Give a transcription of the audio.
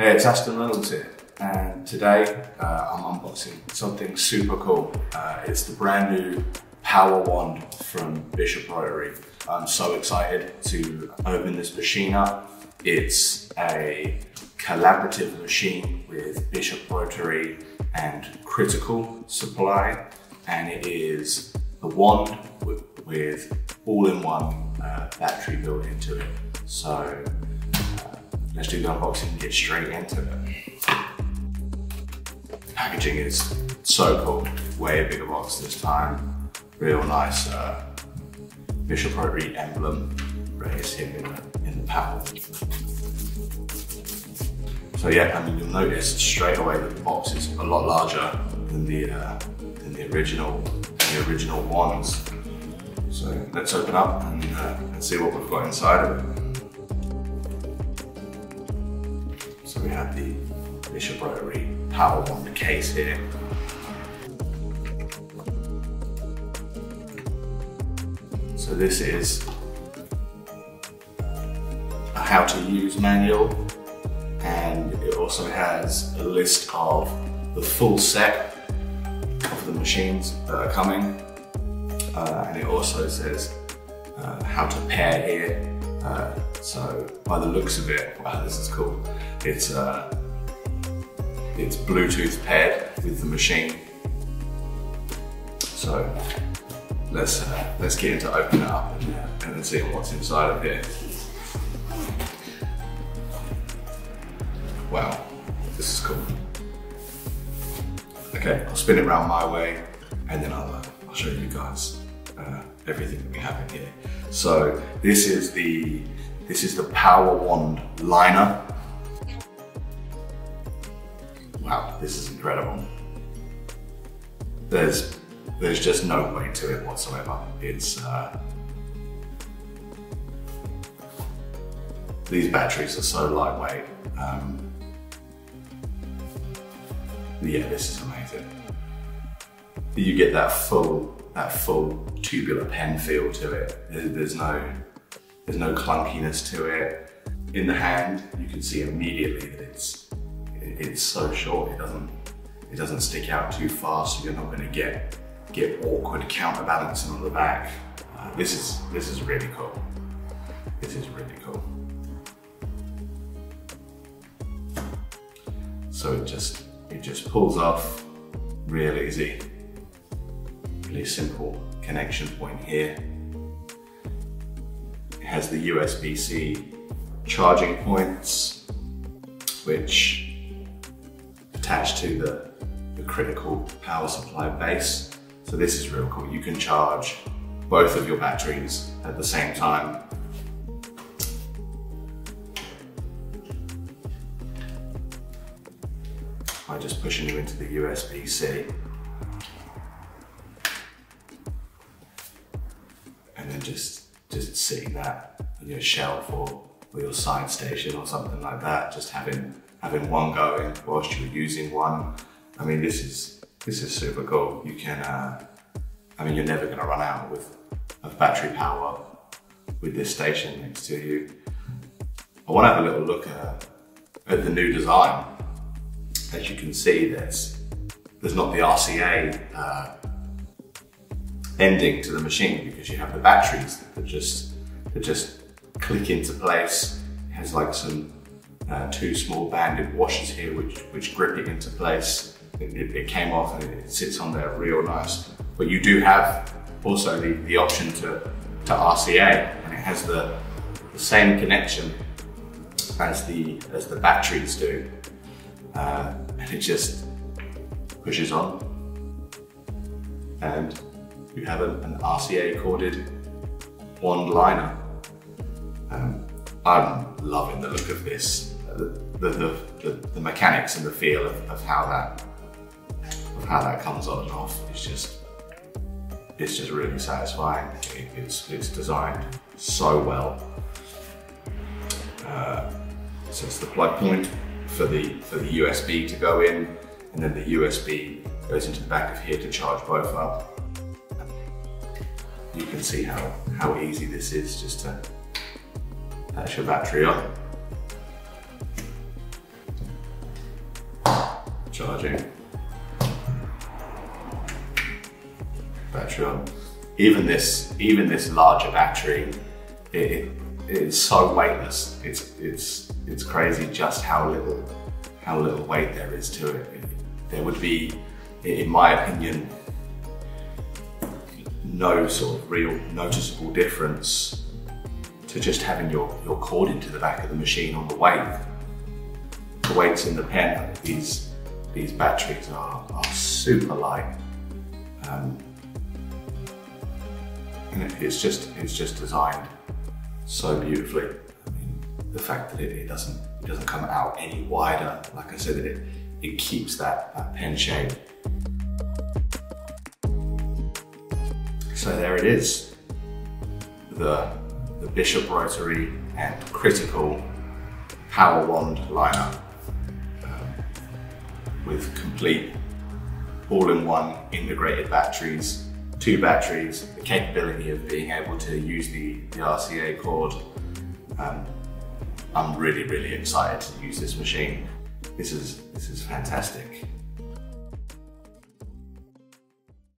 Hey, it's Aston Reynolds here, and today uh, I'm unboxing something super cool. Uh, it's the brand new Power Wand from Bishop Rotary. I'm so excited to open this machine up. It's a collaborative machine with Bishop Rotary and Critical Supply, and it is the wand with, with all-in-one uh, battery built into it. So Let's do the unboxing and get straight into it. Packaging is so cool. Way bigger box this time. Real nice uh, Bishop Rotary emblem raised here in the, in the panel. So yeah, I mean you'll notice straight away that the box is a lot larger than the uh, than the original the original ones. So let's open up and, uh, and see what we've got inside of it. So we have the Bishop Rotary Power Wand case here. So this is a how to use manual and it also has a list of the full set of the machines that are coming uh, and it also says uh, how to pair here uh, so by the looks of it, wow, this is cool. It's uh, it's Bluetooth paired with the machine. So let's uh, let's get into opening it up and, and seeing what's inside of here. Wow, this is cool. Okay, I'll spin it around my way and then I'll, uh, I'll show you guys uh, everything that we have in here. So this is the this is the Power Wand liner. Wow, this is incredible. There's there's just no weight to it whatsoever. It's uh, these batteries are so lightweight. Um, yeah, this is amazing. You get that full that full tubular pen feel to it. There's no there's no clunkiness to it. In the hand, you can see immediately that it's it's so short. It doesn't it doesn't stick out too far, so you're not going to get get awkward counterbalancing on the back. Uh, this is this is really cool. This is really cool. So it just it just pulls off real easy. Really simple connection point here has the USB-C charging points, which attach to the, the critical power supply base. So this is real cool. You can charge both of your batteries at the same time. By just pushing you into the USB-C. And then just just sitting that on your shelf or, or your side station or something like that, just having having one going whilst you're using one. I mean, this is this is super cool. You can, uh, I mean, you're never going to run out with of battery power with this station next to you. I want to have a little look at, at the new design. As you can see, there's there's not the RCA uh, ending to the machine because you have the batteries that just that just click into place. It has like some uh, two small banded washers here which which grip it into place. It, it, it, came off and it sits on there real nice. But you do have also the, the option to, to RCA and it has the, the same connection as the as the batteries do. Uh, and it just pushes on and you have an, an RCA corded wand liner. Um, I'm loving the look of this, the, the, the, the, mechanics and the feel of, of how that of how that comes on and off. It's just it's just really satisfying. It, it's it's designed so well. Uh, so it's the plug point for the for the USB to go in, and then the USB goes into the back of here to charge both up you can see how, how easy this is just to attach your battery on. charging. Battery on. Even this, even this larger battery, it, it, it's so weightless. It's it's it's crazy just how little how little weight there is to it there would be, in my opinion, no sort of real noticeable difference to just having your, your cord into the back of the machine on the weight. The weights in the pen, these, these batteries are, are super light. Um, and it's just it's just designed so beautifully. I mean, the fact that it, it, doesn't it doesn't come out any wider, like I said, it it keeps that, that pen shape. So there it is, the the Bishop Rotary and Critical Power Wand lineup um, with complete all-in-one integrated batteries two batteries, the capability of being able to use the, the RCA cord. Um, I'm really, really excited to use this machine. This is, this is fantastic.